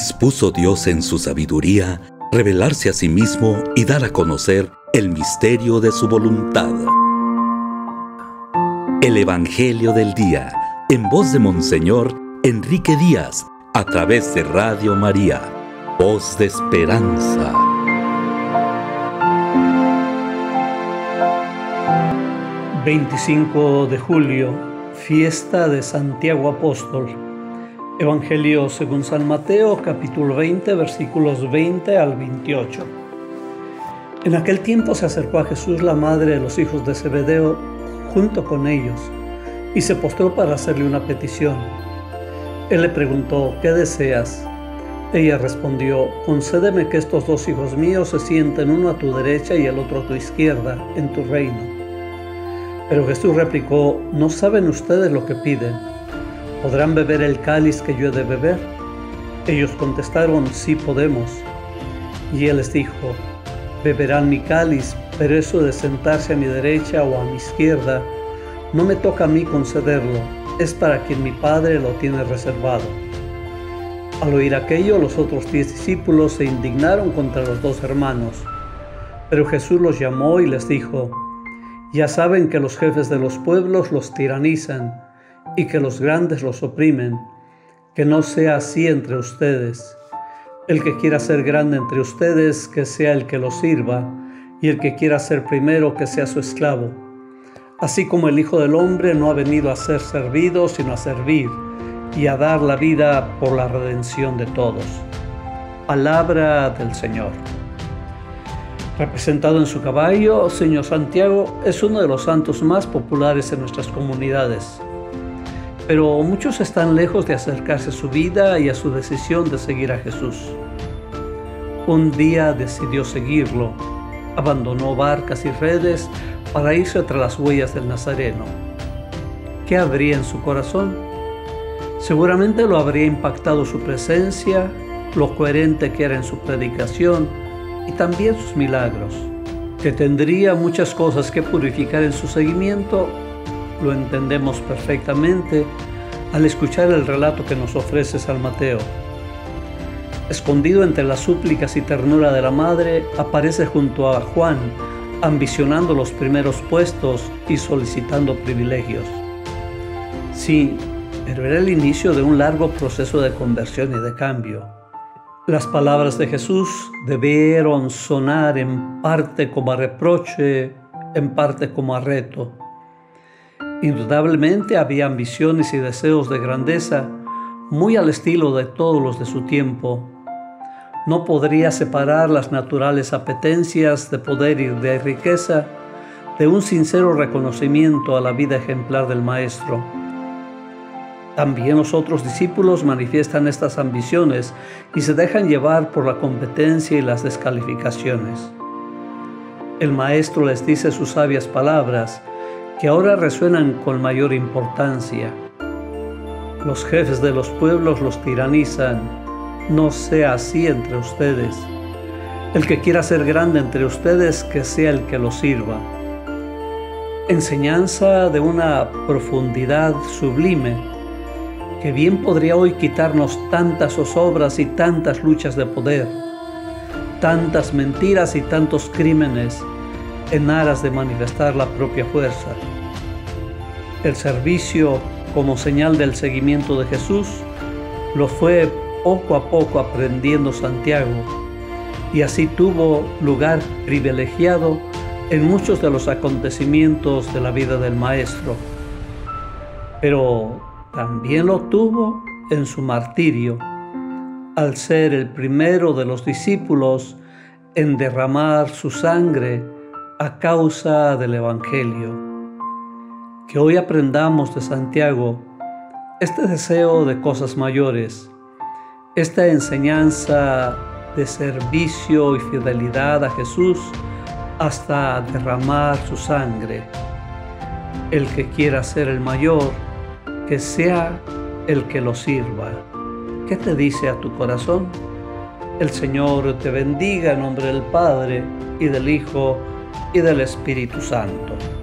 Dispuso Dios en su sabiduría revelarse a sí mismo y dar a conocer el misterio de su voluntad. El Evangelio del Día, en voz de Monseñor Enrique Díaz, a través de Radio María, voz de esperanza. ...25 de julio, fiesta de Santiago Apóstol Evangelio según San Mateo, capítulo 20, versículos 20 al 28. En aquel tiempo se acercó a Jesús la madre de los hijos de Zebedeo junto con ellos y se postró para hacerle una petición. Él le preguntó, ¿qué deseas? Ella respondió, concédeme que estos dos hijos míos se sienten uno a tu derecha y el otro a tu izquierda en tu reino. Pero Jesús replicó, ¿no saben ustedes lo que piden? ¿Podrán beber el cáliz que yo he de beber? Ellos contestaron, sí podemos. Y él les dijo, beberán mi cáliz, pero eso de sentarse a mi derecha o a mi izquierda, no me toca a mí concederlo, es para quien mi Padre lo tiene reservado. Al oír aquello, los otros diez discípulos se indignaron contra los dos hermanos, pero Jesús los llamó y les dijo, ya saben que los jefes de los pueblos los tiranizan, y que los grandes los oprimen, que no sea así entre ustedes. El que quiera ser grande entre ustedes, que sea el que los sirva, y el que quiera ser primero, que sea su esclavo. Así como el Hijo del Hombre no ha venido a ser servido, sino a servir, y a dar la vida por la redención de todos. Palabra del Señor. Representado en su caballo, Señor Santiago es uno de los santos más populares en nuestras comunidades pero muchos están lejos de acercarse a su vida y a su decisión de seguir a Jesús. Un día decidió seguirlo, abandonó barcas y redes para irse tras las huellas del Nazareno. ¿Qué habría en su corazón? Seguramente lo habría impactado su presencia, lo coherente que era en su predicación y también sus milagros. Que tendría muchas cosas que purificar en su seguimiento lo entendemos perfectamente al escuchar el relato que nos ofrece San Mateo. Escondido entre las súplicas y ternura de la madre, aparece junto a Juan, ambicionando los primeros puestos y solicitando privilegios. Sí, pero era el inicio de un largo proceso de conversión y de cambio. Las palabras de Jesús debieron sonar en parte como a reproche, en parte como a reto. Indudablemente había ambiciones y deseos de grandeza muy al estilo de todos los de su tiempo. No podría separar las naturales apetencias de poder y de riqueza de un sincero reconocimiento a la vida ejemplar del Maestro. También los otros discípulos manifiestan estas ambiciones y se dejan llevar por la competencia y las descalificaciones. El Maestro les dice sus sabias palabras, que ahora resuenan con mayor importancia. Los jefes de los pueblos los tiranizan, no sea así entre ustedes. El que quiera ser grande entre ustedes, que sea el que lo sirva. Enseñanza de una profundidad sublime, que bien podría hoy quitarnos tantas zozobras y tantas luchas de poder, tantas mentiras y tantos crímenes en aras de manifestar la propia fuerza. El servicio como señal del seguimiento de Jesús lo fue poco a poco aprendiendo Santiago y así tuvo lugar privilegiado en muchos de los acontecimientos de la vida del Maestro. Pero también lo tuvo en su martirio, al ser el primero de los discípulos en derramar su sangre a causa del Evangelio. Que hoy aprendamos de Santiago este deseo de cosas mayores, esta enseñanza de servicio y fidelidad a Jesús hasta derramar su sangre. El que quiera ser el mayor, que sea el que lo sirva. ¿Qué te dice a tu corazón? El Señor te bendiga en nombre del Padre y del Hijo y del Espíritu Santo.